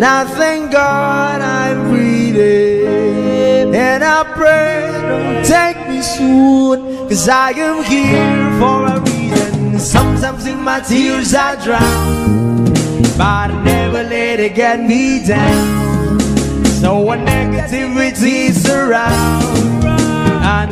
And I thank God I'm breathing. And I pray, don't take me soon. Cause I am here for a reason. Sometimes in my tears I drown. But I never let it get me down. So when negativity surrounds, I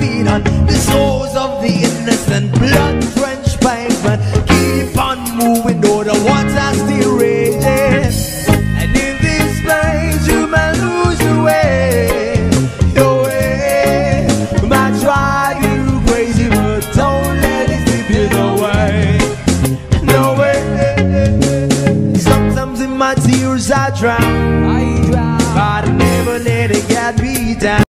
feeding on the souls of the innocent, blood drenched pavement. Keep on moving, though the water's still raging. And in this place, you may lose your way, your way. Might drive you crazy, but don't let it slip you away. No way. Sometimes in my tears I drown. But I never let it get me down.